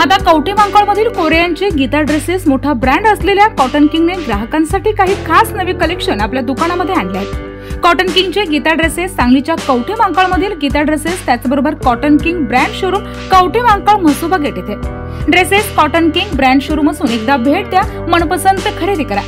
आता कवठे मांकळमधील कोरियनचे गीता ड्रेसेस मोठा ब्रँड असलेल्या कॉटन किंगने ग्राहकांसाठी काही खास नवे कलेक्शन आपल्या दुकानामध्ये आणले आहेत. कॉटन किंगचे गीता ड्रेसेस सांगलीच्या कवठे मांकळमधील गीता ड्रेसेस त्याचबरोबर cotton king brand showroom Kavathe Mahankal Mhasoba gate येथे. Dresses cotton king brand showroom असून एकदा भेट द्या मनपसंत खरेदी करा.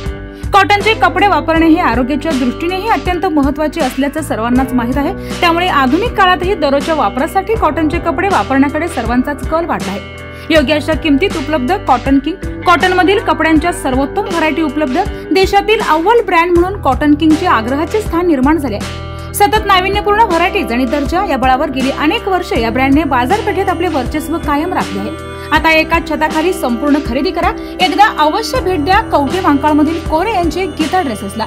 कॉटनचे कपडे वापरणे हे आरोग्याच्या दृष्टीनेही अत्यंत महत्त्वाचे असल्याचं सर्वांनाच माहीत आहे. त्यामुळे आधुनिक काळातही दररोजच्या वापरासाठी कॉटनचे कपडे वापरण्याकडे सर्वांचाच कल वाढला आहे. योग्य अशा किमतीत उपलब्ध कॉटन किंग कॉटन मधील कपड्यांच्या सर्वोत्तम व्हरायटी उपलब्ध देशातील अव्वल ब्रँड म्हणून कॉटन किंगचे आग्रहाचे स्थान निर्माण झाले आहे. सतत नाविन्यपूर्ण व्हरायटीज आणि दर्जा या बळावर गेली अनेक वर्ष या ब्रँडने बाजारपेठेत आपले वर्चस्व कायम राखले आहे. आता एका छताखाली संपूर्ण खरेदी करा. एकदा अवश्य भेट द्या. कवठे मांकाळमधील कोरे यांचे गीता ड्रेसेसला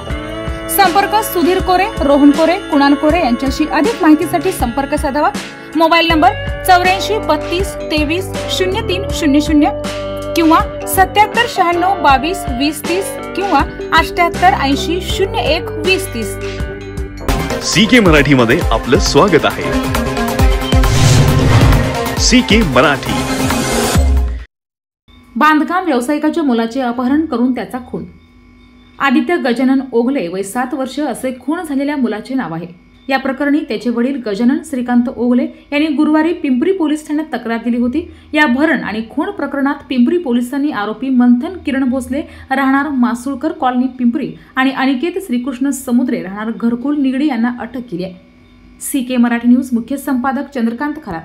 संपर्क सुधीर कोरे रोहन कोरे कुणाल कोरे यांच्याशी अधिक माहितीसाठी संपर्क साधावा. मोबाईल नंबर चौऱ्याऐंशी बत्तीस तेवीस शून्य तीन शून्य शून्य किंवा सत्याहत्तर शहाण्णव बावीस वीस तीस किंवा अठ्याहत्तर ऐंशी शून्य एक वीस तीस. सी के मराठीमध्ये आपलं स्वागत आहे. C K Marathi. बांधकाम व्यावसायिकाच्या मुलाचे अपहरण करून त्याचा खून. आदित्य गजानन ओगले वय सात वर्ष असे खून झालेल्या मुलाचे नाव आहे. या प्रकरणी त्याचे वडील गजानन श्रीकांत ओगले यांनी गुरुवारी पिंपरी पोलीस ठाण्यात तक्रार दिली होती. या भरण आणि खून प्रकरणात पिंपरी पोलिसांनी आरोपी मंथन किरण भोसले राहणार मासुळकर कॉलनी पिंपरी आणि अनिकेत श्रीकृष्ण समुद्रे राहणार घरकुल निगडी यांना अटक केली आहे. सी के मराठी न्यूज मुख्य संपादक चंद्रकांत खरात.